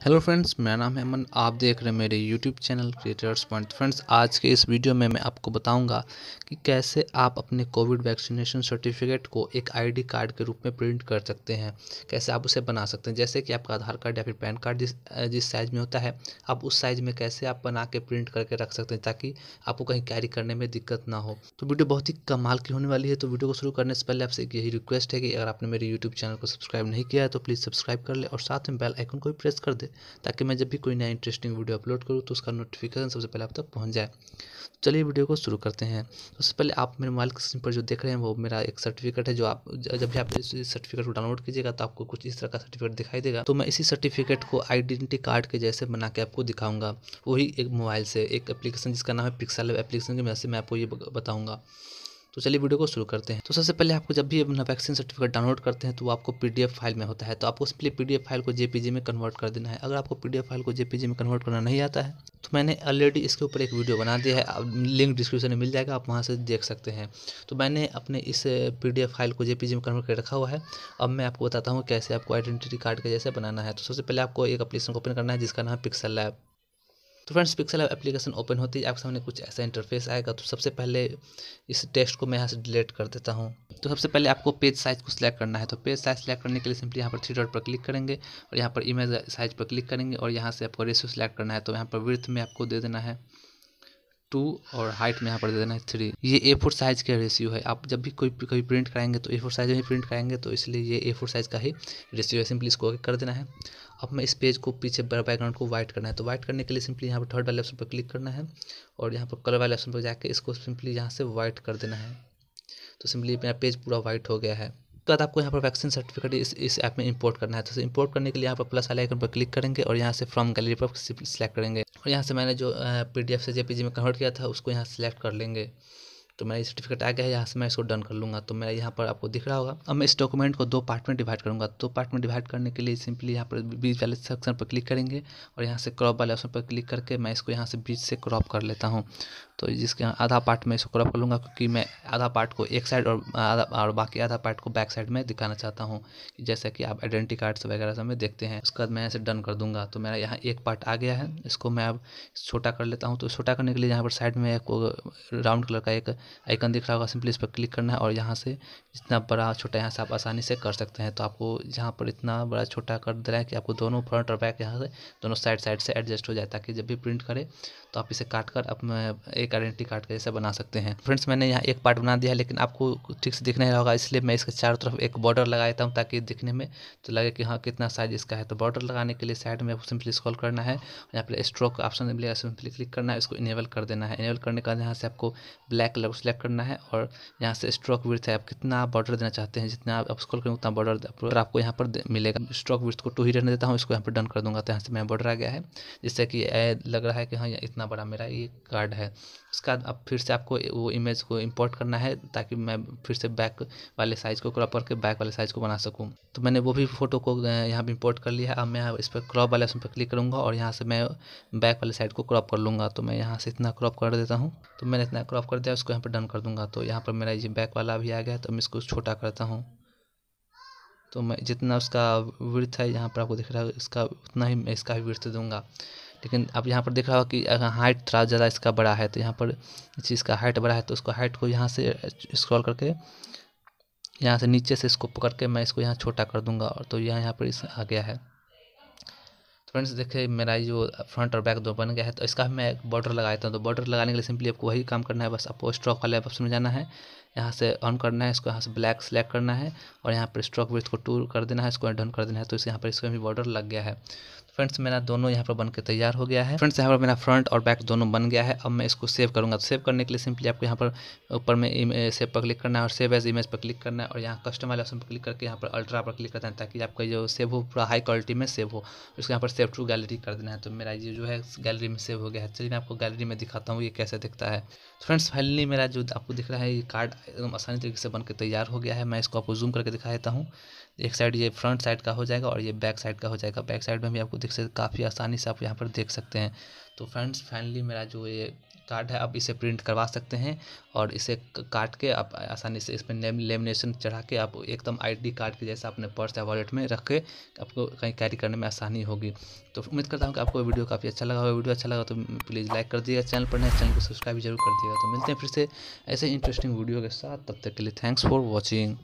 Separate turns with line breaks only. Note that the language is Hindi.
हेलो फ्रेंड्स मेरा नाम है अमन आप देख रहे हैं मेरे YouTube channel creators point friends आज के इस वीडियो में मैं आपको बताऊँगा कि कैसे आप अपने कोविड वैक्सीनेशन सर्टिफिकेट को एक आईडी कार्ड के रूप में प्रिंट कर सकते हैं। कैसे आप उसे बना सकते हैं? जैसे कि आपका आधार कार्ड या फिर पैन कार्ड जिस जिस साइज़ में होता है, आप उस साइज़ में कैसे आप बना के प्रिंट करके रख सकते हैं ताकि आपको कहीं कैरी करने में दिक्कत ना हो। तो वीडियो बहुत ही कमाल की होने वाली है। तो वीडियो को शुरू करने से पहले आपसे यही रिक्वेस्ट है कि अगर आपने मेरे यूट्यूब चैनल को सब्सक्राइब नहीं किया है तो प्लीज़ सब्सक्राइब कर ले और साथ में बेल आइकन को भी प्रेस कर दे। ताकि मैं जब भी कोई नया इंटरेस्टिंग वीडियो अपलोड करूँ तो उसका नोटिफिकेशन सबसे पहले आप तक पहुँच जाए। चलिए वीडियो को शुरू करते हैं। सबसे पहले आप मेरे मोबाइल स्क्रीन पर जो देख रहे हैं, वो मेरा एक सर्टिफिकेट है, जो आप जब भी आप इस सर्टिफिकेट को डाउनलोड कीजिएगा तो आपको कुछ इस तरह का सर्टिफिकेट दिखाई देगा। तो मैं इसी सर्टिफिकेट को आइडेंटिटी कार्ड के जैसे बना के आपको दिखाऊँगा। वही एक मोबाइल से एक एप्लीकेशन जिसका नाम है पिक्सल एप्लीकेशन की मदद से मैं आपको ये बताऊँगा। तो चलिए वीडियो को शुरू करते हैं। तो सबसे पहले आपको जब भी अपना वैक्सीन सर्टिफिकेट डाउनलोड करते हैं तो आपको पीडीएफ फ़ाइल में होता है। तो आपको सिंपली पीडीएफ फ़ाइल को जेपीजी में कन्वर्ट कर देना है। अगर आपको पीडीएफ फ़ाइल को जेपीजी में कन्वर्ट करना नहीं आता है तो मैंने ऑलरेडी इसके ऊपर एक वीडियो बना दिया है। लिंक डिस्क्रिप्शन में मिल जाएगा, आप वहाँ से देख सकते हैं। तो मैंने अपने इस पीडीएफ फ़ाइल को जेपीजी में कन्वर्ट कर रखा हुआ है। अब मैं आपको बताता हूँ कैसे आपको आइडेंटिटी कार्ड के जैसे बनाना है। तो सबसे पहले आपको एक अपलीकेशन ओपन करना है, जिसका नाम पिक्सल लैब तो फ्रेंड्स पिक्सल एप्लीकेशन ओपन होती है, आपके सामने कुछ ऐसा इंटरफेस आएगा तो सबसे पहले इस टेक्स्ट को मैं यहाँ से डिलीट कर देता हूँ। तो सबसे पहले आपको पेज साइज़ को सिलेक्ट करना है तो पेज साइज़ सिलेक्ट करने के लिए सिंपली यहाँ पर थ्री डॉट पर क्लिक करेंगे और यहाँ पर इमेज साइज़ पर क्लिक करेंगे और यहाँ से आपको रेशियो सिलेक्ट करना है तो यहाँ पर विर्थ में आपको दे देना है टू और हाइट में यहाँ पर दे देना है थ्री ये ए फोर साइज़ का रेशियो है। आप जब भी कोई कभी प्रिंट कराएँगे तो ए फोर साइज़ में प्रिंट कराएँगे तो इसलिए ये ए फोर साइज़ का ही रेशियो है। सिंपली इसको कर देना है। अब मैं इस पेज को पीछे बैकग्राउंड को वाइट करना है। तो वाइट करने के लिए सिंपली यहाँ पर थर्ड वाले ऑप्शन पर क्लिक करना है और यहाँ पर कलर वाले ऑप्शन पर जाकर इसको सिंपली यहाँ से वाइट कर देना है। तो सिंपली मेरा पेज पूरा वाइट हो गया है। उसके बाद आपको यहाँ पर वैक्सीन सर्टिफिकेट इस इस ऐप में इंपोर्ट करना है। तो इंपोर्ट करने के लिए यहाँ पर प्लस वाले आइकन पर क्लिक करेंगे और यहाँ से फ्रॉम गैलरी पर सिलेक्ट करेंगे। और यहाँ से मैंने जो पीडीएफ से जेपीजी में कन्वर्ट किया था उसको यहाँ सेलेक्ट कर लेंगे। तो मेरा ये सर्टिफिकेट आ गया है, यहाँ से मैं इसको डन कर लूँगा। तो मेरा यहाँ पर आपको दिख रहा होगा। अब मैं इस डॉक्यूमेंट को दो पार्ट में डिवाइड करूँगा। दो पार्ट में डिवाइड करने के लिए सिंपली यहाँ पर बीच वाले सेक्शन पर क्लिक करेंगे और यहाँ से क्रॉप वाले ऑप्शन पर क्लिक करके मैं इसको यहाँ से बीच से क्रॉप कर लेता हूँ। तो जिसके आधा पार्ट में इसको क्रॉप कर लूँगा क्योंकि मैं आधा पार्ट को एक साइड और, आधा, और बाकी आधा पार्ट को बैक साइड में दिखाना चाहता हूँ। जैसे कि आप आइडेंटिटी कार्ड्स वगैरह सब में देखते हैं, उसके बाद मैं ऐसे डन कर दूँगा। तो मेरा यहाँ एक पार्ट आ गया है, इसको मैं अब छोटा कर लेता हूँ। तो छोटा करने के लिए यहाँ पर साइड में एक राउंड कलर का एक आइकन दिख रहा होगा। सिंपली इस पर क्लिक करना है और यहाँ से जितना बड़ा छोटा यहाँ से आप आसानी से कर सकते हैं। तो आपको यहाँ पर इतना बड़ा छोटा कर दे रहा है कि आपको दोनों फ्रंट और बैक यहाँ से दोनों साइड साइड से एडजस्ट हो जाए ताकि जब भी प्रिंट करें तो आप इसे काट कर अपना एक आइडेंटिटी कार्ड का जैसे बना सकते हैं। फ्रेंड्स मैंने यहाँ एक पार्ट बना दिया है लेकिन आपको ठीक से दिख नहीं होगा, इसलिए मैं इसके चारों तरफ़ एक बॉर्डर लगा देता हूँ ताकि दिखने में तो लगे कि हाँ कितना साइज़ इसका है। तो बॉर्डर लगाने के लिए साइड में सिंपली स्क्रॉल करना है, यहाँ पर स्ट्रोक ऑप्शन मिलेगा सिंपली क्लिक करना है, इसको इनेबल कर देना है। इनेबल करने का यहाँ से आपको ब्लैक कलर को सिलेक्ट करना है और यहाँ से स्ट्रोक विर्थ है। आप कितना बॉर्डर देना चाहते हैं, जितना आप स्क्रॉल करेंगे, उतना बॉर्डर आपको यहाँ पर मिलेगा। स्ट्रोक विर्थ को टू ही रहने देता हूँ, इसको यहाँ पर डन कर दूँगा। तो यहाँ से मैं बॉर्डर आ गया है, जिससे कि लग रहा है कि हाँ इतना बड़ा मेरा ये कार्ड है। उसके बाद अब फिर से आपको वो इमेज को इंपोर्ट करना है ताकि मैं फिर से बैक वाले साइज़ को क्रॉप करके बैक वाले साइज़ को बना सकूँ। तो मैंने वो भी फ़ोटो को यहाँ पर इंपोर्ट कर लिया है। अब मैं इस पर क्रॉप वाले ऑप्शन पर क्लिक करूँगा और यहाँ से मैं बैक वाले साइड को क्रॉप कर लूँगा। तो मैं यहाँ से इतना क्रॉप कर देता हूँ। तो मैंने इतना क्रॉप कर दिया, उसको यहाँ पर डन कर दूँगा। तो यहाँ पर मेरा ये बैक वाला भी आ गया तो मैं इसको छोटा करता हूँ। तो मैं जितना उसका विर्थ है, यहाँ पर आपको दिख रहा है इसका उतना ही मैं इसका भी विर्थ दूँगा। लेकिन अब यहाँ पर देख रहा हो कि अगर हाइट थोड़ा ज़्यादा इसका बड़ा है तो यहाँ पर चीज़ का हाइट बड़ा है तो उसको हाइट को यहाँ से स्क्रॉल करके यहाँ से नीचे से इसको पकड़ के मैं इसको यहाँ छोटा कर दूँगा और तो यहाँ यहाँ पर इस आ गया है। तो फ्रेंड्स, देखिए मेरा जो फ्रंट और बैक दो बन गया है तो इसका मैं बॉर्डर लगा देता हूँ। तो बॉर्डर लगाने के लिए सिंपली आपको वही काम करना है, बस आपको स्ट्रोक वाले ऑप्शन में जाना है यहाँ से ऑन करना है, इसको यहाँ से ब्लैक सेलेक्ट करना है और यहाँ पर स्ट्रोक विथ को टूर कर देना है, इसको डन कर देना है तो इस यहाँ पर इसका भी बॉर्डर लग गया है। फ्रेंड्स मेरा दोनों यहाँ पर बन के तैयार हो गया है। फ्रेंड्स यहाँ पर मेरा फ्रंट और बैक दोनों बन गया है। अब मैं इसको सेव करूँगा। तो सेव करने के लिए सिंपली आपको यहाँ पर ऊपर में सेव पर क्लिक करना है और सेव एज इमेज पर क्लिक करना है और यहाँ कस्टम वाले ऑप्शन पर क्लिक करके यहाँ पर अल्ट्रा पर क्लिक करना है ताकि आपका जो सेव हो, पूरा हाई क्वालिटी में सेव हो। उसको यहाँ पर सेव टू गैलरी कर देना है। तो मेरा ये जो है गैलरी में सेव हो गया है। चलिए मैं आपको गैलरी में दिखाता हूँ, ये कैसे दिखता है। फ्रेंड्स फाइनली मेरा जो आपको दिख रहा है, ये कार्ड एकदम आसानी तरीके से बन के तैयार हो गया है। मैं इसको आपको जूम करके दिखा देता हूँ। एक साइड ये फ्रंट साइड का हो जाएगा और ये बैक साइड का हो जाएगा। बैक साइड में भी आपको देख सकते काफ़ी आसानी से आप यहाँ पर देख सकते हैं। तो फ्रेंड्स फाइनली मेरा जो ये कार्ड है, आप इसे प्रिंट करवा सकते हैं और इसे काट के आप आसानी से इस पर लेमिनेशन चढ़ा के आप एकदम आईडी कार्ड के जैसा अपने पर्स या वॉलेट में रख के आपको कहीं कैरी करने में आसानी होगी। तो उम्मीद करता हूँ कि आपको वीडियो काफ़ी अच्छा लगा होगा। वीडियो अच्छा लगा तो प्लीज़ लाइक कर दिएगा चैनल पर नए चैनल को सब्सक्राइब ज़रूर कर दिएगा तो मिलते हैं फिर से ऐसे इंटरेस्टिंग वीडियो के साथ। तब तक के लिए थैंक्स फॉर वॉचिंग